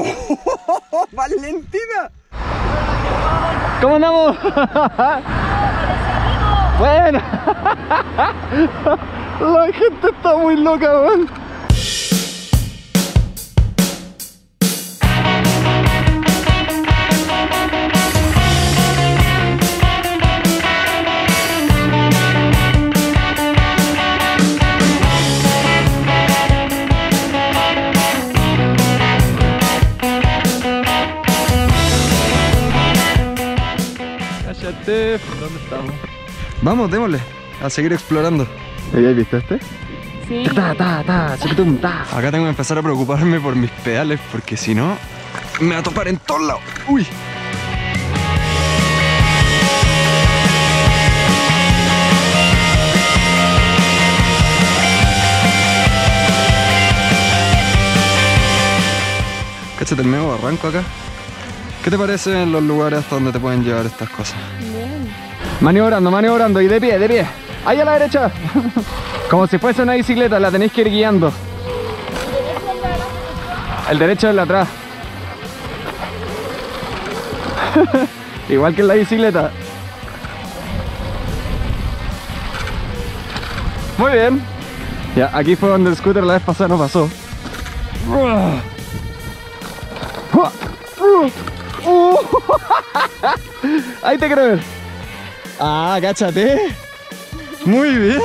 ¡Valentina! ¿Cómo andamos? bueno. La gente está muy loca, weón. ¿Dónde estamos? Vamos, démosle. A seguir explorando. ¿Ya viste este? Sí. Ta, ta, ta, chiquitum, ta. Acá tengo que empezar a preocuparme por mis pedales porque si no, me va a topar en todos lados. Uy. Cáchate el medio barranco acá. ¿Qué te parecen los lugares hasta donde te pueden llevar estas cosas? Maniobrando, maniobrando y de pie, de pie. Ahí a la derecha. Como si fuese una bicicleta, la tenéis que ir guiando. El derecho es el atrás. Igual que en la bicicleta. Muy bien. Ya, aquí fue donde el scooter la vez pasada no pasó. Ahí te quiero ver. Ah, cáchate. Muy bien.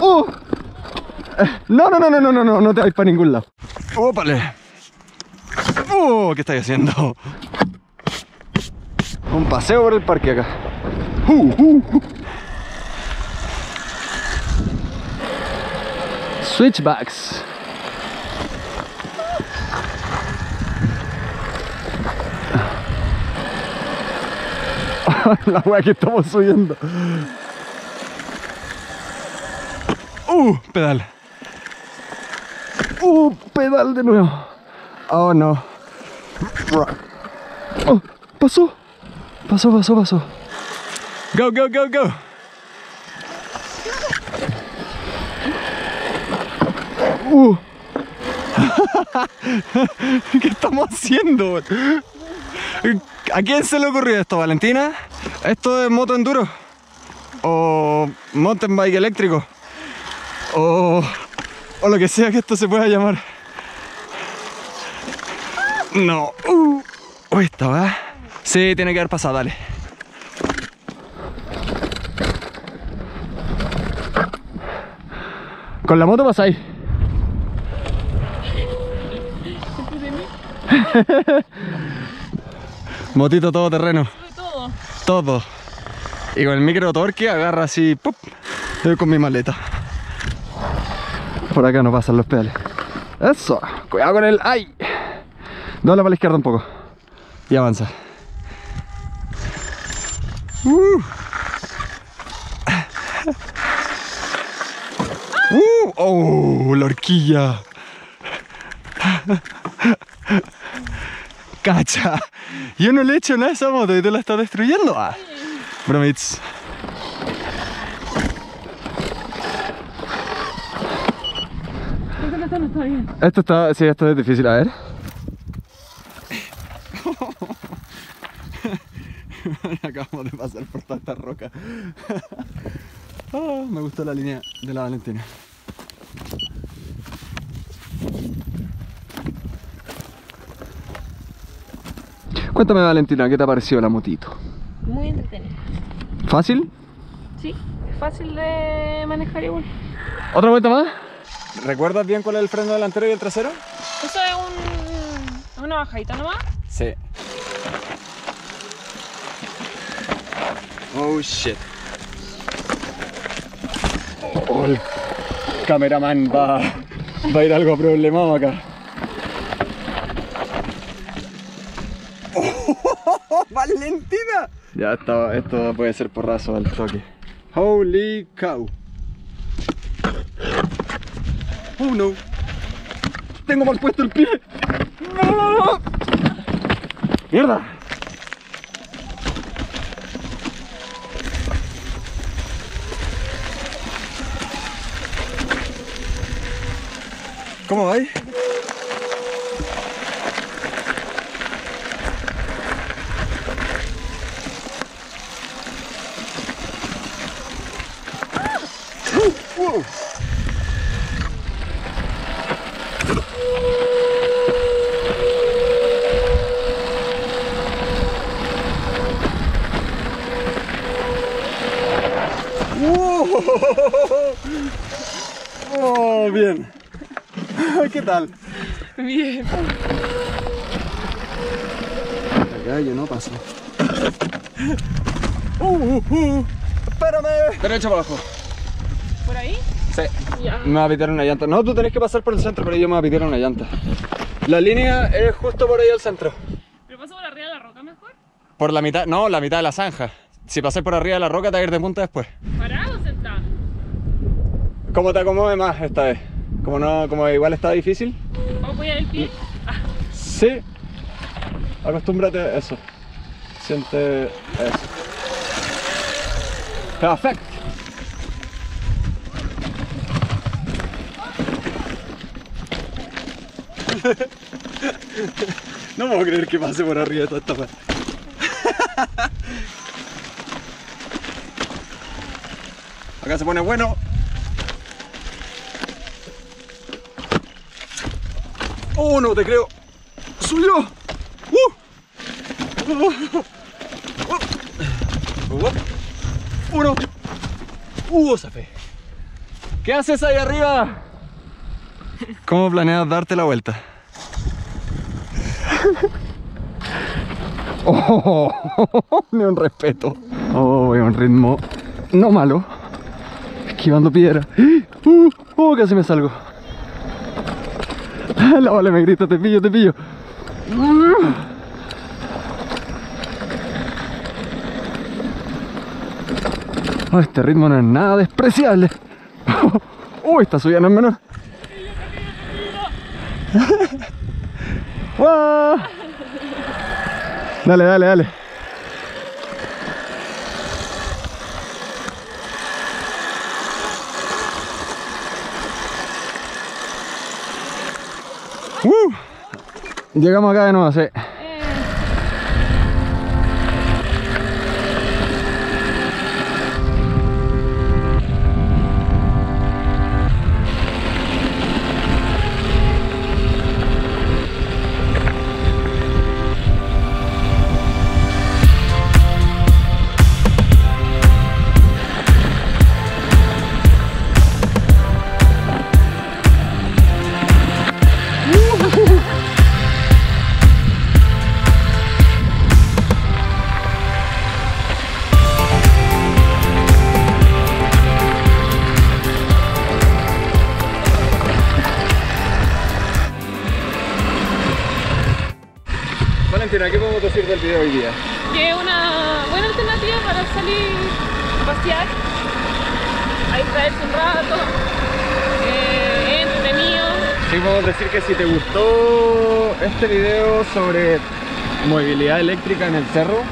Uh. No, no, no, no, no, no, no, no te vais para ningún lado. ¡Ópale! ¡Oh! ¿Qué estáis haciendo? Un paseo por el parque acá. Uh, uh, uh. Switchbacks. La wea que estamos subiendo. ¡Uh! Pedal. Uh, pedal de nuevo. Oh no. Oh, pasó. Pasó, pasó, pasó. Go, go, go, go. Uh, ¿Qué estamos haciendo? ¿A quién se le ocurrió esto, Valentina? ¿Esto es moto enduro? ¿O mountain bike eléctrico? ¿O, o lo que sea que esto se pueda llamar? No. Uh. Uy, esta va. Sí, tiene que haber pasado, dale. con la moto pasáis. Motito todo terreno. Sube todo. Todo. Y con el micro torque agarra así, ¡pup! Yo con mi maleta. Por acá no pasan los pedales. Eso. Cuidado con el. ¡Ay! Dobla para la izquierda un poco. Y avanza. Uh. Uh, oh, la horquilla. Cacha. Yo no le he hecho nada a esa moto y tú la estás destruyendo. Ah. Bromits. Esto está bien. Esto. Sí, esto es difícil. A ver. Acabamos de pasar por tanta roca. Ah, me gustó la línea de la Valentina. Cuéntame, Valentina, ¿qué te ha parecido la motito? Muy entretenido. ¿Fácil? Sí, es fácil de manejar igual. ¿Otra vuelta más? ¿Recuerdas bien cuál es el freno delantero y el trasero? Eso es un, una bajadita nomás. Sí. Oh shit. Oh, el cameraman va, va a ir algo problemado acá. ¡Valentina! Ya está, esto puede ser porrazo al toque. Holy cow. Oh no. Tengo mal puesto el pie. No. Mierda. ¿Cómo vais? Oh, bien. ¿Qué tal? Bien. Acá yo no paso. Uh, uh, uh. Espérame. Derecho para abajo. ¿Por ahí? Sí. Ya. Me va a pitar una llanta. No, tú tenés que pasar por el centro, pero yo me va a pitar una llanta. La línea es justo por ahí al centro. ¿Pero paso por arriba de la roca mejor? Por la mitad, no, la mitad de la zanja. Si pasás por arriba de la roca, te vas a ir de punta después. ¿Cómo te acomode más esta vez? Como no, como igual está difícil. ¿Vamos a apoyar el pie? Sí. Acostúmbrate a eso. Siente eso. Perfecto. No puedo creer que pase por arriba de toda esta weá. Acá se pone bueno. Oh, no te creo. ¡Subió! ¡Uh! Uh, uh, ¡Uno! ¡Uh, zafé! ¿Qué haces ahí arriba? ¿Cómo planeas darte la vuelta? Oh, ni un respeto. Oh, un ritmo no malo. Esquivando piedra. Uh, oh, casi me salgo. La ola me grita, te pillo, te pillo. Oh, este ritmo no es nada despreciable. Uy, esta subida no es menor. Dale, dale, dale. Llegamos acá de nuevo, sí. Valentina, ¿qué podemos decir del video hoy día? Que es una buena alternativa para salir a pasear, a distraerse un rato, eh, entretenido. Sí, podemos decir que si te gustó este video sobre movilidad eléctrica en el cerro,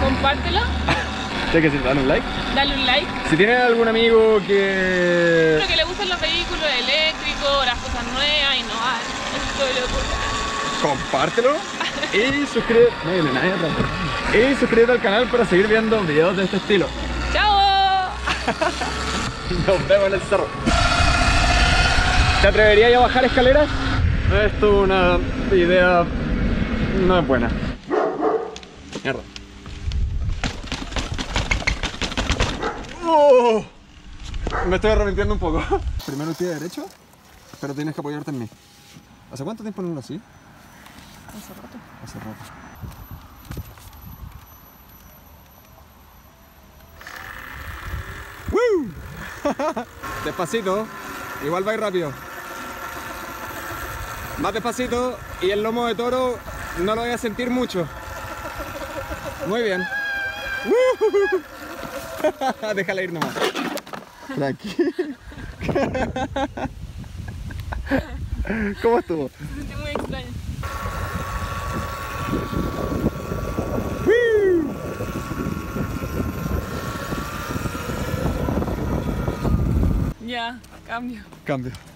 Compártelo, tienes que darle un like. dale un like. Si tienes algún amigo que... Espero que le gusten los vehículos eléctricos, las cosas nuevas, innovar. Esto es lo que compártelo y suscríbete. Y suscríbete al canal para seguir viendo videos de este estilo. ¡Chao! Nos vemos en el cerro. ¿Te atreverías a bajar escaleras? Esto es una idea no es buena. Mierda. Oh, me estoy arrepintiendo un poco. Primero el pie derecho, pero tienes que apoyarte en mí. ¿Hace cuánto tiempo no lo así? Hace rato. Hace rato. ¡Woo! despacito, igual va a ir rápido. Más despacito y el lomo de toro no lo voy a sentir mucho. Muy bien. Déjala ir nomás. Tranqui. ¿Cómo estuvo? Se sentí muy extraño. Yeah, come here. Come here.